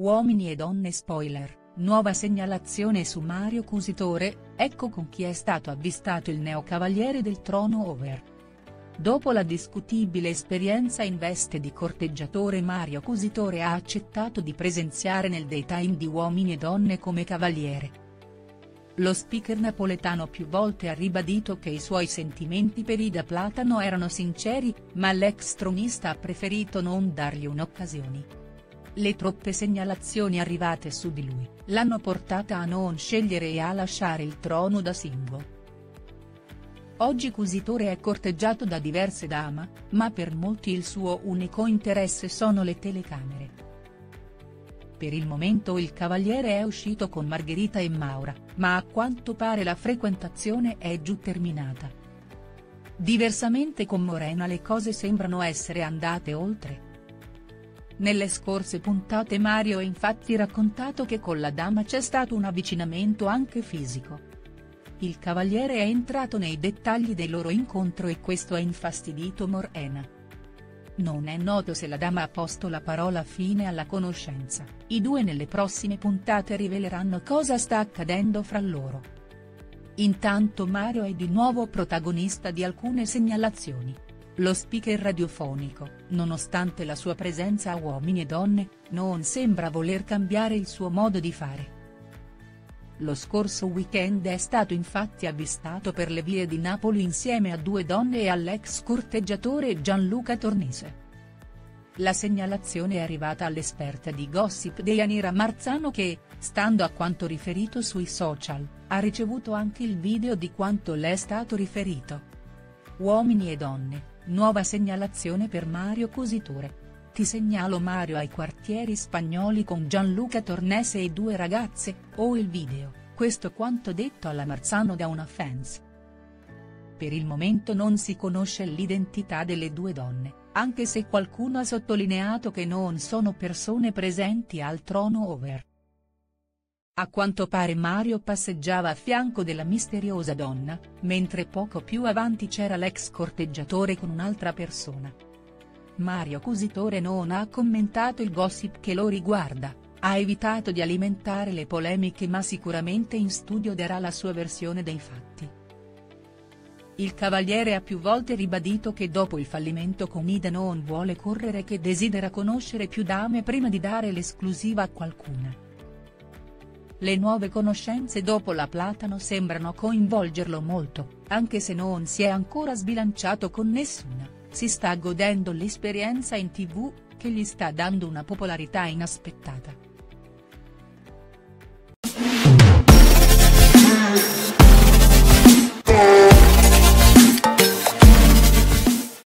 Uomini e donne spoiler, nuova segnalazione su Mario Cusitore, ecco con chi è stato avvistato il neocavaliere del trono over. Dopo la discutibile esperienza in veste di corteggiatore Mario Cusitore ha accettato di presenziare nel daytime di Uomini e donne come cavaliere. Lo speaker napoletano più volte ha ribadito che i suoi sentimenti per Ida Platano erano sinceri, ma l'ex tronista ha preferito non dargli un'occasione. Le troppe segnalazioni arrivate su di lui, l'hanno portata a non scegliere e a lasciare il trono da singolo. Oggi Cusitore è corteggiato da diverse dame, ma per molti il suo unico interesse sono le telecamere. Per il momento il cavaliere è uscito con Margherita e Maura, ma a quanto pare la frequentazione è giù terminata. Diversamente con Morena le cose sembrano essere andate oltre. Nelle scorse puntate Mario ha infatti raccontato che con la dama c'è stato un avvicinamento anche fisico. Il cavaliere è entrato nei dettagli del loro incontro e questo ha infastidito Morena. Non è noto se la dama ha posto la parola fine alla conoscenza, i due nelle prossime puntate riveleranno cosa sta accadendo fra loro. Intanto Mario è di nuovo protagonista di alcune segnalazioni. Lo speaker radiofonico, nonostante la sua presenza a Uomini e Donne, non sembra voler cambiare il suo modo di fare. Lo scorso weekend è stato infatti avvistato per le vie di Napoli insieme a due donne e all'ex corteggiatore Gianluca Tornese. La segnalazione è arrivata all'esperta di gossip Deianira Marzano che, stando a quanto riferito sui social, ha ricevuto anche il video di quanto le è stato riferito. Uomini e donne, Nuova segnalazione per Mario Cositore. Ti segnalo Mario ai quartieri spagnoli con Gianluca Tornese e due ragazze, o il video, questo quanto detto alla Marzano da una fans. Per il momento non si conosce l'identità delle due donne, anche se qualcuno ha sottolineato che non sono persone presenti al trono over. A quanto pare Mario passeggiava a fianco della misteriosa donna, mentre poco più avanti c'era l'ex corteggiatore con un'altra persona. Mario Cusitore non ha commentato il gossip che lo riguarda, ha evitato di alimentare le polemiche ma sicuramente in studio darà la sua versione dei fatti. Il cavaliere ha più volte ribadito che dopo il fallimento con Ida non vuole correre che desidera conoscere più dame prima di dare l'esclusiva a qualcuna. Le nuove conoscenze dopo la Platano sembrano coinvolgerlo molto, anche se non si è ancora sbilanciato con nessuna, si sta godendo l'esperienza in tv, che gli sta dando una popolarità inaspettata.